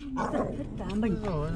Giật hết cả mình. Rồi,